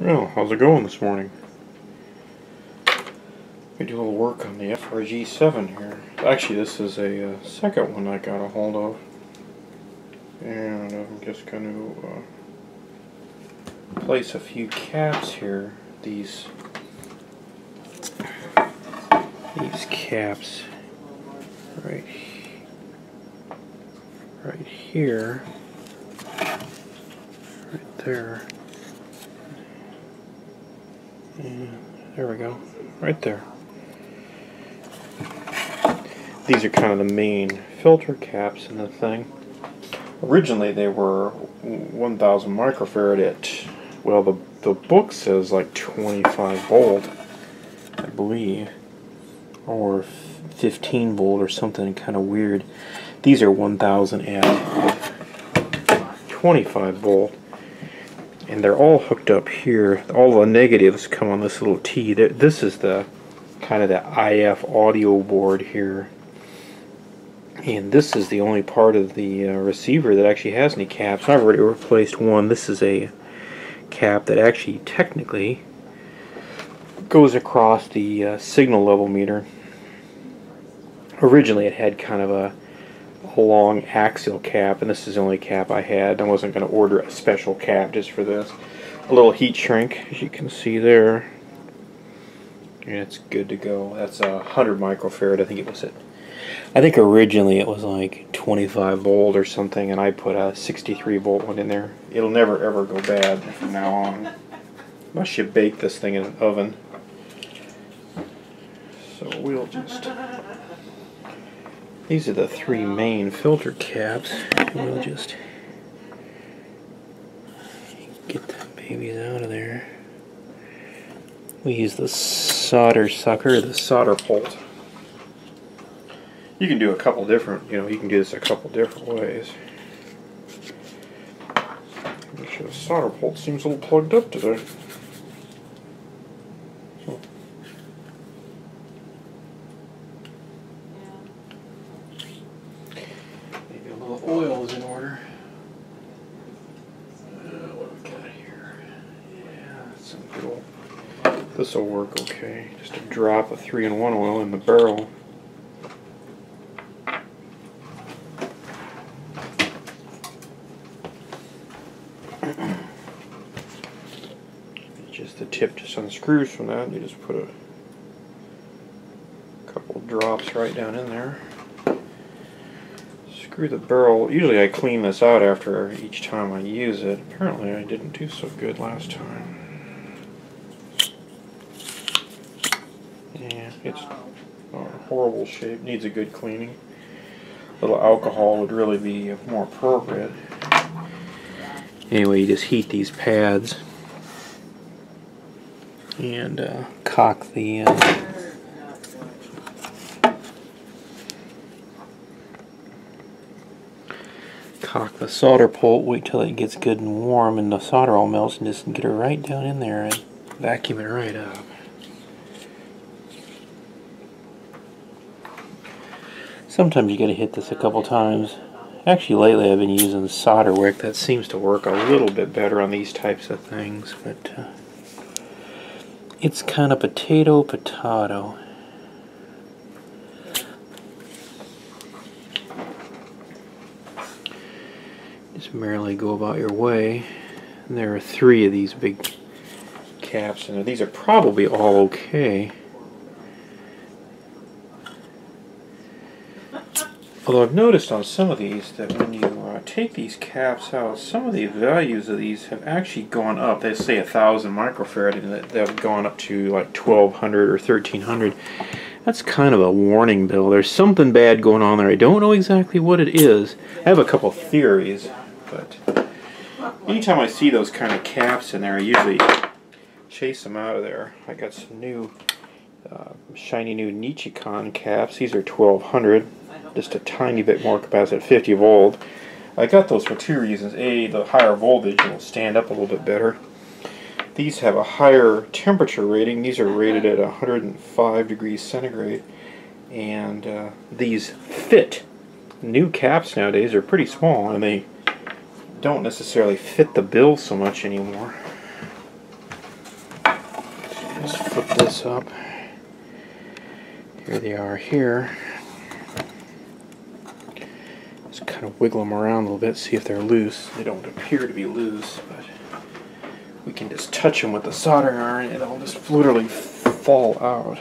Well, how's it going this morning? We do a little work on the FRG7 here. Actually, this is a uh, second one I got a hold of. And I'm just going to uh, place a few caps here. These these caps right right here right there Mm, there we go. Right there. These are kind of the main filter caps in the thing. Originally they were 1000 microfarad at well the the book says like 25 volt I believe or 15 volt or something kind of weird. These are 1000 at 25 volt and they're all hooked up here. All the negatives come on this little T. This is the kind of the IF audio board here. And this is the only part of the uh, receiver that actually has any caps. I've already replaced one. This is a cap that actually technically goes across the uh, signal level meter. Originally it had kind of a, a, long axial cap and this is the only cap I had. I wasn't going to order a special cap just for this. A little heat shrink as you can see there. And it's good to go. That's a 100 microfarad I think it was it. I think originally it was like 25 volt or something and I put a 63 volt one in there. It'll never ever go bad from now on. Unless you bake this thing in an oven. So we'll just... These are the three main filter caps. We'll just get the babies out of there. We use the solder sucker, the Soldapullt. You can do a couple different, you know, you can do this a couple different ways. Make sure the Soldapullt seems a little plugged up today. oil is in order. Uh, what we got here? Yeah, some good old. This will work okay. Just a drop of three-in-one oil in the barrel. just the tip just unscrews from that. You just put a couple drops right down in there screw the barrel. Usually I clean this out after each time I use it. Apparently I didn't do so good last time. Yeah, it's a horrible shape. Needs a good cleaning. A little alcohol would really be more appropriate. Anyway, you just heat these pads and uh, cock the uh, cock the Soldapullt, wait till it gets good and warm and the solder all melts and just get it right down in there and vacuum it right up. Sometimes you gotta hit this a couple times. Actually lately I've been using solder wick that seems to work a little bit better on these types of things but uh, it's kind of potato potato. just merrily go about your way. And there are three of these big caps and these are probably all okay. Although I've noticed on some of these that when you uh, take these caps out, some of the values of these have actually gone up. They say a thousand microfarad and they've gone up to like 1200 or 1300. That's kind of a warning bill. There's something bad going on there. I don't know exactly what it is. I have a couple theories. But anytime I see those kind of caps in there, I usually chase them out of there. I got some new uh, shiny new Nichicon caps. These are 1200, just a tiny bit more capacity, 50 volt. I got those for two reasons. A, the higher voltage will stand up a little bit better. These have a higher temperature rating. These are rated at 105 degrees centigrade. And uh, these fit. New caps nowadays are pretty small and they don't necessarily fit the bill so much anymore. Just flip this up. Here they are here. Just kind of wiggle them around a little bit, see if they're loose. They don't appear to be loose, but we can just touch them with the soldering iron and they'll just literally fall out.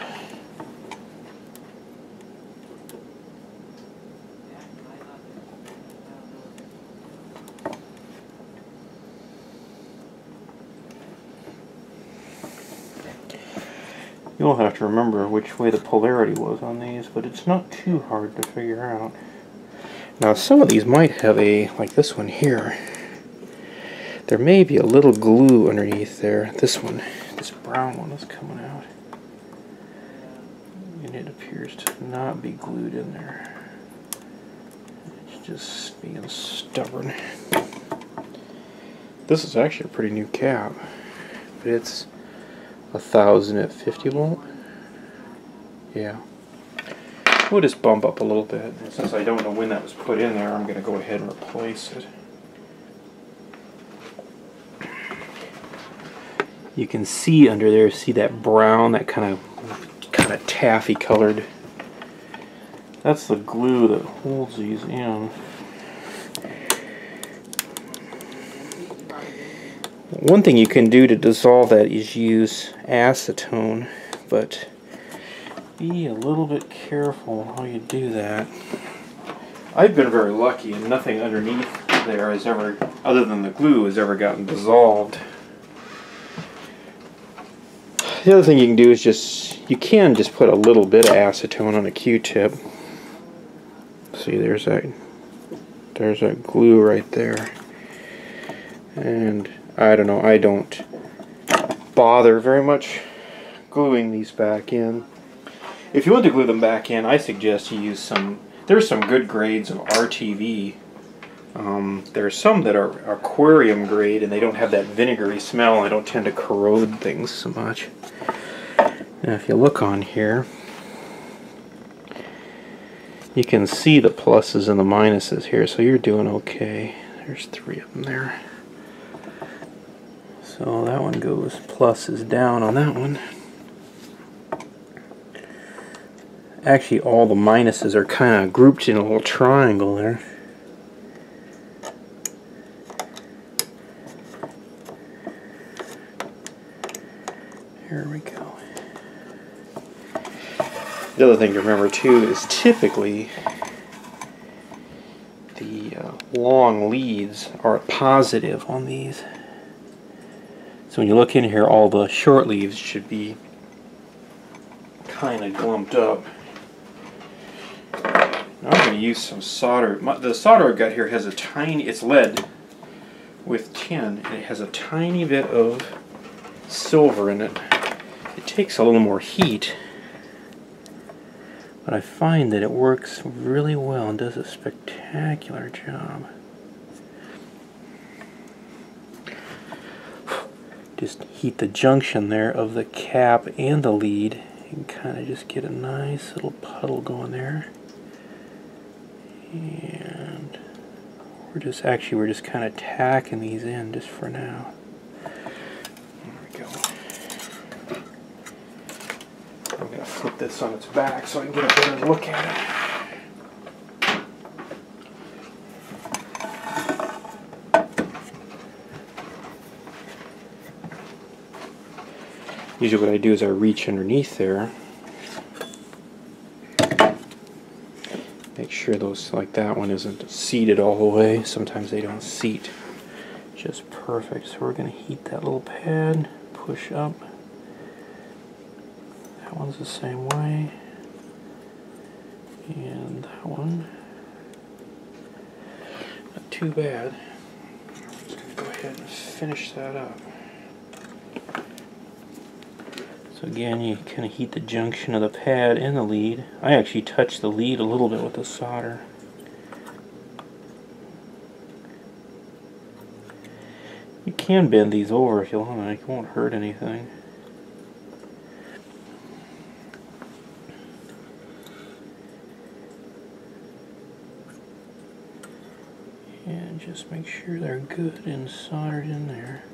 You'll have to remember which way the polarity was on these, but it's not too hard to figure out. Now some of these might have a, like this one here, there may be a little glue underneath there. This one, this brown one is coming out. And it appears to not be glued in there. It's just being stubborn. This is actually a pretty new cap, but it's a thousand at 50 volt. Yeah. We'll just bump up a little bit. And since I don't know when that was put in there, I'm going to go ahead and replace it. You can see under there, see that brown, that kind of kind of taffy colored. That's the glue that holds these in. One thing you can do to dissolve that is use acetone, but be a little bit careful how you do that. I've been very lucky and nothing underneath there has ever, other than the glue, has ever gotten dissolved. The other thing you can do is just, you can just put a little bit of acetone on a q-tip. See, there's that, there's that glue right there. And I don't know, I don't bother very much gluing these back in. If you want to glue them back in, I suggest you use some, there's some good grades of RTV. Um, there are some that are aquarium grade and they don't have that vinegary smell and they don't tend to corrode things so much. Now if you look on here, you can see the pluses and the minuses here, so you're doing okay. There's three of them there. So that one goes plus is down on that one. Actually, all the minuses are kind of grouped in a little triangle there. Here we go. The other thing to remember too is typically the uh, long leads are positive on these. So when you look in here, all the short leaves should be kind of glumped up. Now I'm going to use some solder. My, the solder I've got here has a tiny, it's lead with tin, and it has a tiny bit of silver in it. It takes a little more heat, but I find that it works really well and does a spectacular job. just heat the junction there of the cap and the lead and kind of just get a nice little puddle going there and we're just actually we're just kind of tacking these in just for now. There we go. I'm gonna flip this on its back so I can get a better look at it. Usually what I do is I reach underneath there. Sure those, like that one, isn't seated all the way. Sometimes they don't seat just perfect. So we're going to heat that little pad, push up. That one's the same way. And that one. Not too bad. I'm just to go ahead and finish that up. Again, you kind of heat the junction of the pad and the lead. I actually touch the lead a little bit with the solder. You can bend these over if you want, it won't hurt anything. And just make sure they're good and soldered in there.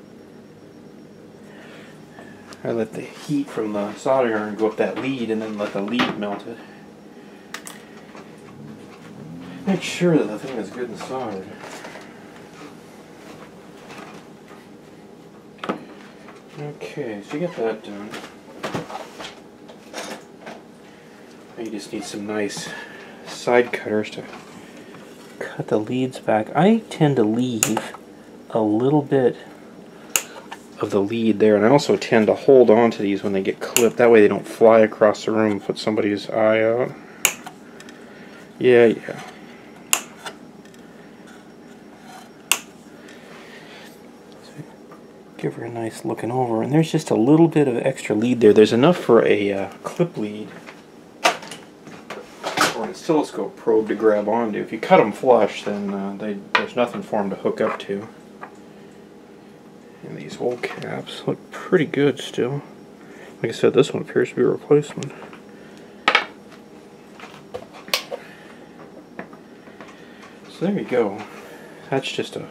I let the heat from the solder iron go up that lead and then let the lead melt it. Make sure that the thing is good and soldered. Okay, so you get that done. Now you just need some nice side cutters to cut the leads back. I tend to leave a little bit of the lead there and I also tend to hold on to these when they get clipped. That way they don't fly across the room and put somebody's eye out. Yeah yeah. Give her a nice looking over and there's just a little bit of extra lead there. There's enough for a uh, clip lead or an oscilloscope probe to grab onto. If you cut them flush then uh, they, there's nothing for them to hook up to these old caps look pretty good still. Like I said, this one appears to be a replacement. So there you go. That's just a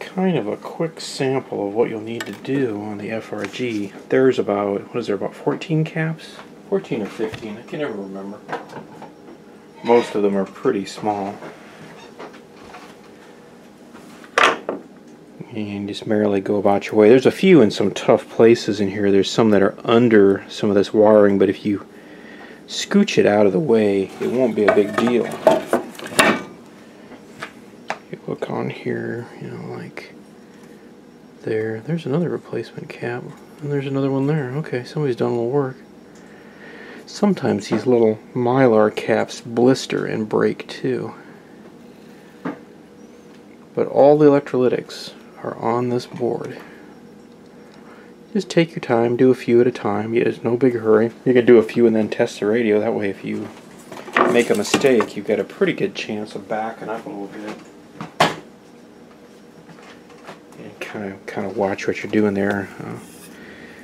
kind of a quick sample of what you'll need to do on the FRG. There's about, what is there, about 14 caps? 14 or 15, I can never remember. Most of them are pretty small. And just merrily go about your way. There's a few in some tough places in here. There's some that are under some of this wiring, but if you scooch it out of the way, it won't be a big deal. You look on here, you know, like there. There's another replacement cap, and there's another one there. Okay, somebody's done a little work. Sometimes these little mylar caps blister and break too. But all the electrolytics are on this board. Just take your time, do a few at a time. Yeah, there's no big hurry. You can do a few and then test the radio. That way if you make a mistake, you've got a pretty good chance of backing up a little bit. And kind of kind of watch what you're doing there. Uh,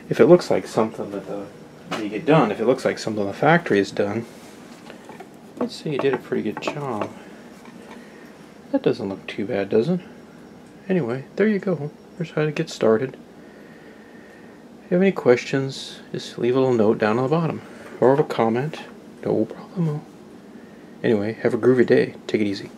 if it looks like something that the you get done, if it looks like something the factory has done, let's say you did a pretty good job. That doesn't look too bad, does it? Anyway, there you go. There's how to get started. If you have any questions, just leave a little note down on the bottom. Or a comment. No problem. Anyway, have a groovy day. Take it easy.